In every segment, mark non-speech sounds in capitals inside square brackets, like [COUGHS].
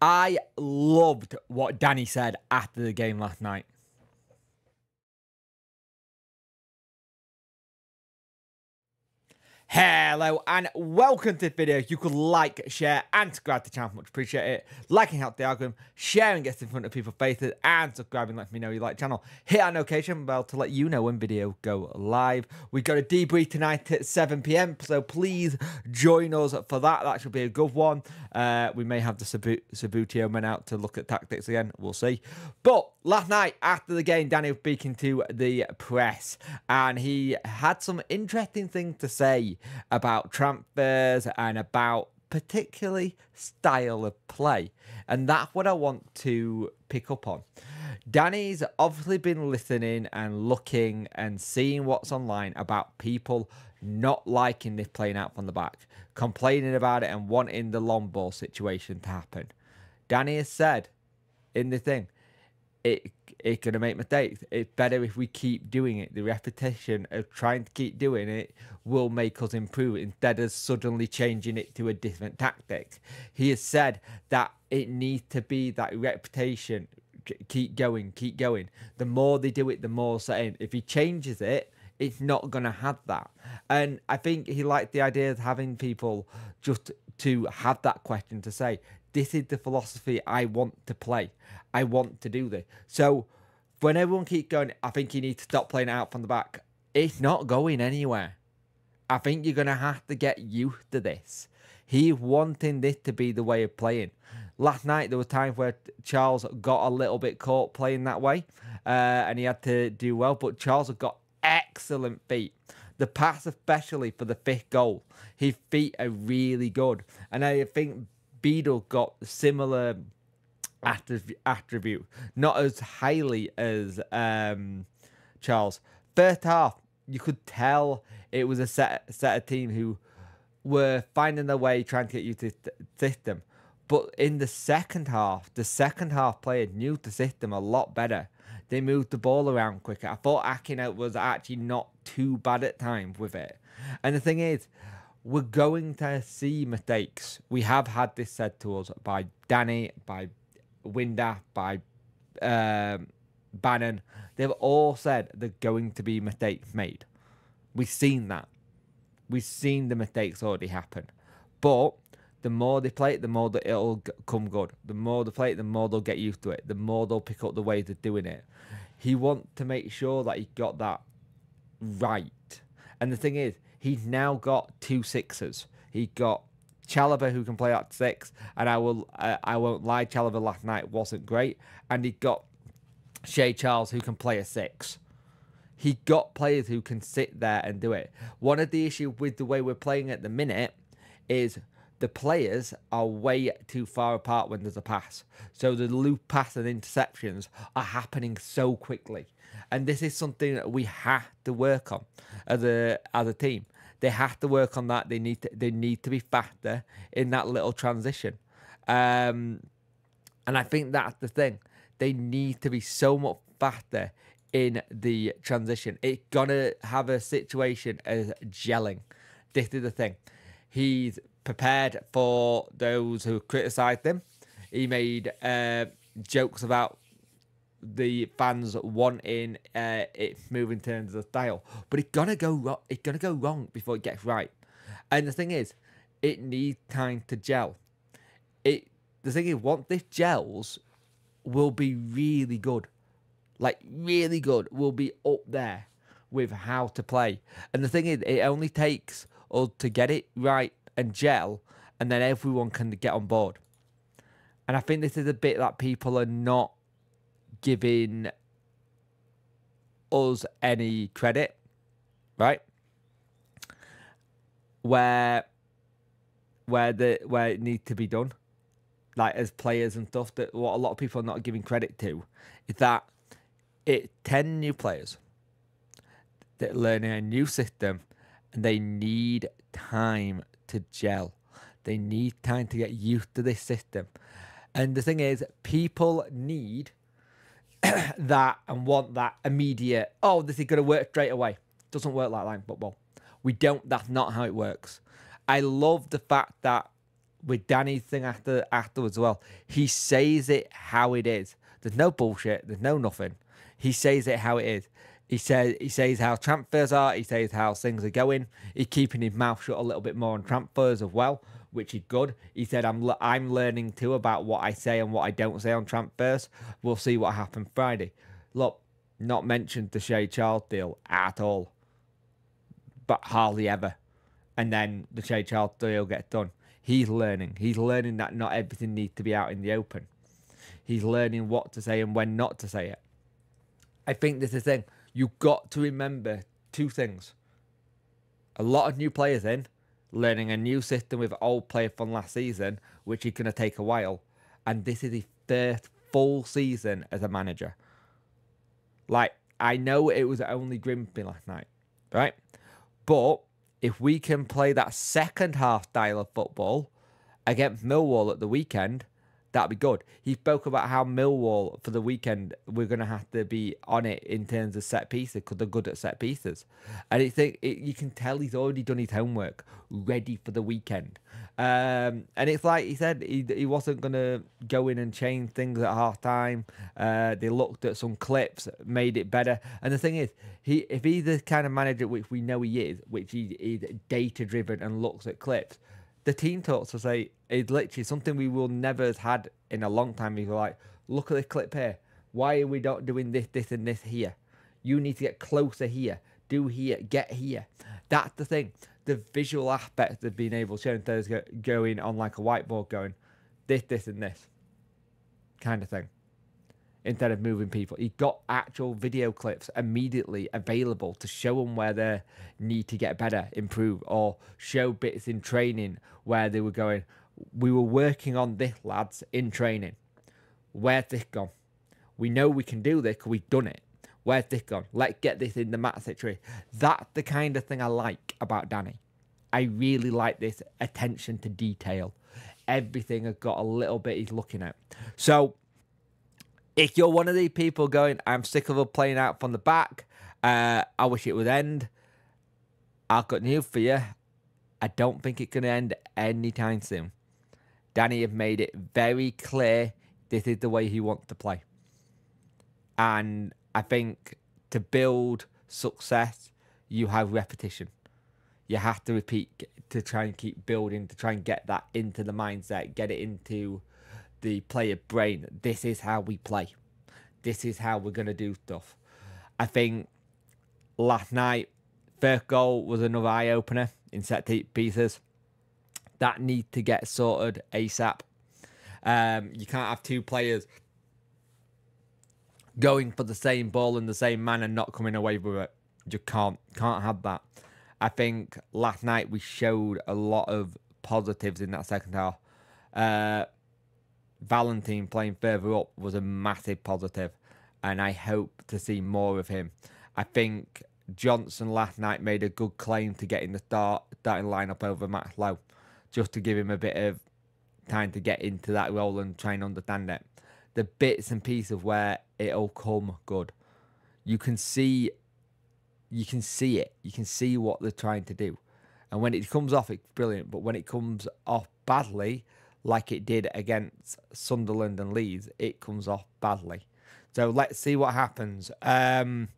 I loved what Danny said after the game last night. Hello and welcome to the video. You could like, share, and subscribe to the channel. Much appreciate it. Liking helps the algorithm, sharing gets in front of people faces, and subscribing lets me know you like the channel. Hit our notification bell to let you know when video go live. We got a debrief tonight at 7 p.m. So please join us for that. That should be a good one. Uh, we may have the Subbuteo men out to look at tactics again. We'll see. But last night after the game, Danny was speaking to the press, and he had some interesting things to say about transfers and about particularly style of play. And that's what I want to pick up on. Danny's obviously been listening and looking and seeing what's online about people not liking this playing out from the back, complaining about it and wanting the long ball situation to happen. Danny has said in the thing, it it's gonna make mistakes. It's better if we keep doing it. The repetition of trying to keep doing it will make us improve instead of suddenly changing it to a different tactic. He has said that it needs to be that repetition. Keep going, keep going. The more they do it, the more saying. If he changes it, it's not gonna have that. And I think he liked the idea of having people just to have that question to say, this is the philosophy I want to play. I want to do this. So when everyone keeps going, I think you need to stop playing out from the back. It's not going anywhere. I think you're going to have to get used to this. He wanting this to be the way of playing. Last night, there was times where Charles got a little bit caught playing that way, uh, and he had to do well. But Charles have got excellent feet. The pass, especially for the fifth goal, his feet are really good. And I think Beadle got similar attribute, not as highly as um, Charles. First half, you could tell it was a set set of team who were finding their way trying to get you to system. But in the second half, the second half players knew the system a lot better. They moved the ball around quicker. I thought Akinout was actually not too bad at times with it. And the thing is, we're going to see mistakes. We have had this said to us by Danny, by Winder, by um, Bannan. They've all said they're going to be mistakes made. We've seen that. We've seen the mistakes already happen. But the more they play it, the more that it'll come good. The more they play it, the more they'll get used to it. The more they'll pick up the ways of doing it. He wants to make sure that he got that right. And the thing is, he's now got two sixes. He got Chalobah who can play at six, and I will uh, I won't lie, Chalobah last night wasn't great, and he got Shea Charles who can play a six. He got players who can sit there and do it. One of the issues with the way we're playing at the minute is the players are way too far apart when there's a pass. So the loop pass and interceptions are happening so quickly. And this is something that we have to work on as a as a team. They have to work on that. They need to, they need to be faster in that little transition. Um, and I think that's the thing. They need to be so much faster in the transition. It's gonna have a situation as gelling. This is the thing. He's prepared for those who criticised him. He made uh, jokes about the fans wanting uh, it moving terms of style, but it's gonna go wrong. It's gonna go wrong before it gets right. And the thing is, it needs time to gel. It the thing is, once this gels, will be really good, like really good. Will be up there with how to play. And the thing is, it only takes us to get it right and gel, and then everyone can get on board. And I think this is a bit that people are not giving us any credit, right? Where where the where it needs to be done, like as players and stuff. That what a lot of people are not giving credit to is that it ten new players that learning a new system, and they need time to gel. They need time to get used to this system. And the thing is, people need [COUGHS] that and want that immediate, oh, this is going to work straight away. Doesn't work like line football. We don't, that's not how it works. I love the fact that with Danny's thing after afterwards as well. He says it how it is. There's no bullshit. There's no nothing. He says it how it is. He says he says how transfers are. He says how things are going. He's keeping his mouth shut a little bit more on transfers as well, which is good. He said I'm I'm learning too about what I say and what I don't say on transfers. We'll see what happens Friday. Look, not mentioned the Shea Charles deal at all, but hardly ever. And then the Shea Charles deal gets done. He's learning. He's learning that not everything needs to be out in the open. He's learning what to say and when not to say it. I think this is the thing. You've got to remember two things. A lot of new players in, learning a new system with old players from last season, which is going to take a while. And this is his first full season as a manager. Like, I know it was only Grimsby last night, right? But if we can play that second half style of football against Millwall at the weekend, that'd be good. He spoke about how Millwall for the weekend we're gonna have to be on it in terms of set pieces because they're good at set pieces, and I think it, you can tell he's already done his homework, ready for the weekend. Um, and it's like he said he, he wasn't gonna go in and change things at half time. Uh, they looked at some clips, made it better. And the thing is, he if he's the kind of manager which we know he is, which he is data driven and looks at clips the team talks to say it's literally something we will never have had in a long time. You're like, look at the clip here. Why are we not doing this, this, and this here? You need to get closer here. Do here. Get here. That's the thing. The visual aspect of being able to show those going on like a whiteboard, going this, this, and this kind of thing instead of moving people. He got actual video clips immediately available to show them where they need to get better, improve, or show bits in training where they were going, we were working on this, lads, in training. Where's this gone? We know we can do this because we've done it. Where's this gone? Let's get this in the match situation. That's the kind of thing I like about Danny. I really like this attention to detail. Everything has got a little bit he's looking at. So if you're one of these people going, I'm sick of playing out from the back, uh, I wish it would end. I've got news for you. I don't think it's going to end anytime soon. Danny have made it very clear this is the way he wants to play. And I think to build success, you have repetition. You have to repeat to try and keep building, to try and get that into the mindset, get it into the player brain. This is how we play. This is how we're going to do stuff. I think last night, first goal was another eye opener in set pieces. That need to get sorted ASAP. Um, you can't have two players going for the same ball in the same manner, not coming away with it. You can't can't have that. I think last night we showed a lot of positives in that second half. Uh, Valentine playing further up was a massive positive, and I hope to see more of him. I think Johnson last night made a good claim to getting the start starting lineup over Max Lowe, just to give him a bit of time to get into that role and try and understand it. The bits and pieces of where it'll come good, you can see, you can see it. You can see what they're trying to do, and when it comes off, it's brilliant. But when it comes off badly, like it did against Sunderland and Leeds, it comes off badly. So let's see what happens. Um,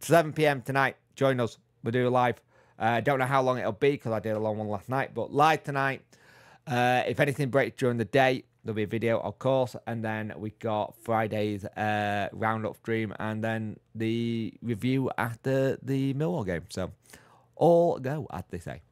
7 p.m. tonight, join us. We'll do a live. I uh, don't know how long it'll be because I did a long one last night, but live tonight. Uh, if anything breaks during the day, there'll be a video, of course. And then we got Friday's uh, roundup stream and then the review after the Millwall game. So all go, as they say.